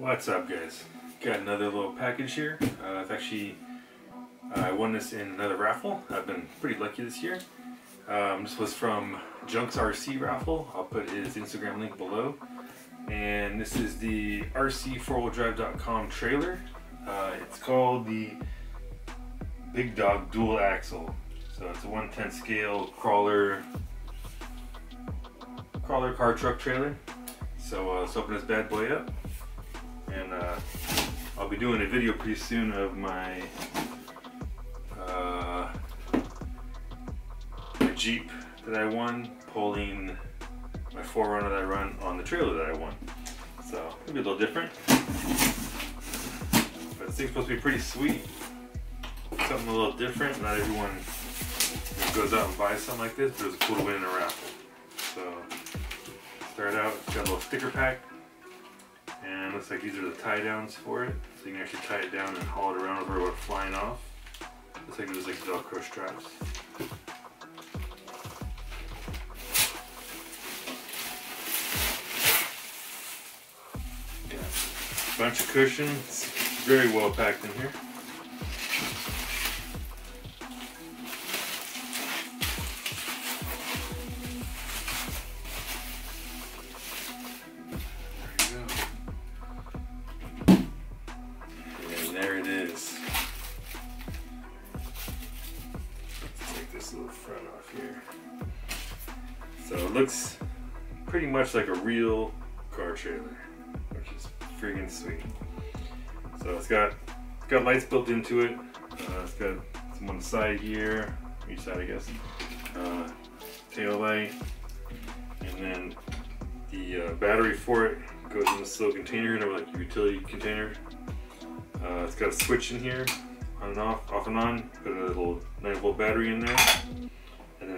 What's up guys? Got another little package here. Uh, I've actually uh, I won this in another raffle. I've been pretty lucky this year. Um, this was from Junx RC raffle. I'll put his Instagram link below. And this is the RC4WheelDrive.com trailer. Uh, it's called the Big Dog Dual Axle. So it's a 110 scale crawler crawler car truck trailer. So uh, let's open this bad boy up and uh, I'll be doing a video pretty soon of my uh, my Jeep that I won pulling my 4Runner that I run on the trailer that I won. So it'll be a little different. But this thing's supposed to be pretty sweet. Something a little different. Not everyone goes out and buys something like this, but it's cool to win in a raffle. So start out, got a little sticker pack and looks like these are the tie downs for it. So you can actually tie it down and haul it around over it flying off. Looks like there's like Velcro straps. Yeah. Bunch of cushions, very well packed in here. Off here. So it looks pretty much like a real car trailer, which is freaking sweet. So it's got it's got lights built into it. Uh, it's got some on the side here, each side I guess. Uh, tail light, and then the uh, battery for it goes in this little container, you know, like a utility container. Uh, it's got a switch in here, on and off, off and on. Put a little 9 volt battery in there.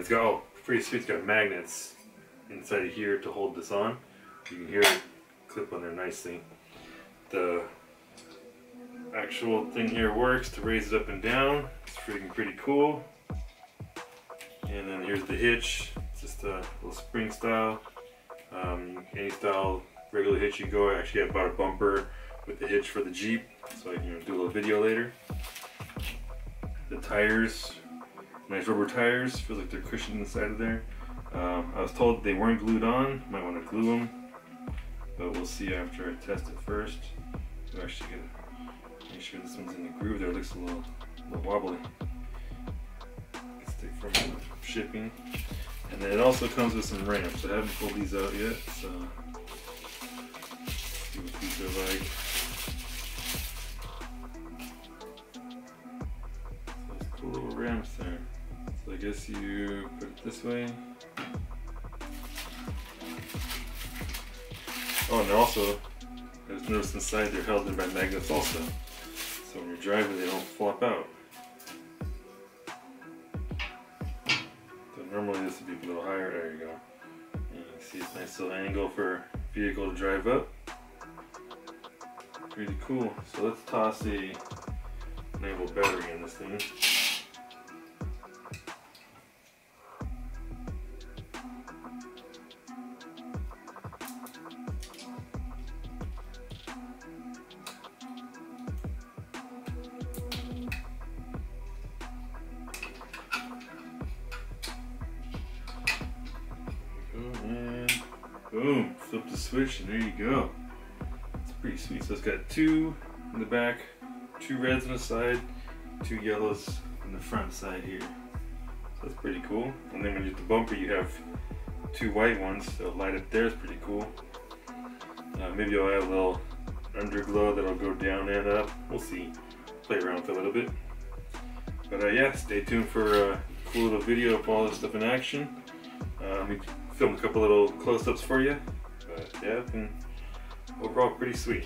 It's got, oh, pretty sweet, it's got magnets inside of here to hold this on. You can hear it clip on there nicely. The actual thing here works to raise it up and down. It's freaking pretty cool. And then here's the hitch. It's just a little spring style. Um, any style regular hitch you go. I actually have bought a bumper with the hitch for the Jeep so I can you know, do a little video later. The tires, nice rubber tires, feels like they're cushioned inside of there. Um, I was told they weren't glued on, might want to glue them, but we'll see after I test it first. We're actually gonna make sure this one's in the groove there, it looks a little, a little wobbly. Stick from shipping. And then it also comes with some ramps. I haven't pulled these out yet, so see what these are like. Guess you put it this way. Oh, and also, I just noticed inside they're held in by magnets also. So when you're driving, they don't flop out. So normally this would be a little higher. There you go. And you can see it's nice little angle for vehicle to drive up. Pretty cool. So let's toss a naval battery in this thing. Boom, flip the switch and there you go. It's pretty sweet. So it's got two in the back, two reds on the side, two yellows on the front side here. So that's pretty cool. And then when you hit the bumper, you have two white ones. So light up there is pretty cool. Uh, maybe I'll add a little underglow that'll go down and up. We'll see. Play around with it a little bit. But uh, yeah, stay tuned for a cool little video of all this stuff in action. Um, film a couple little close-ups for you. But yeah, overall pretty sweet.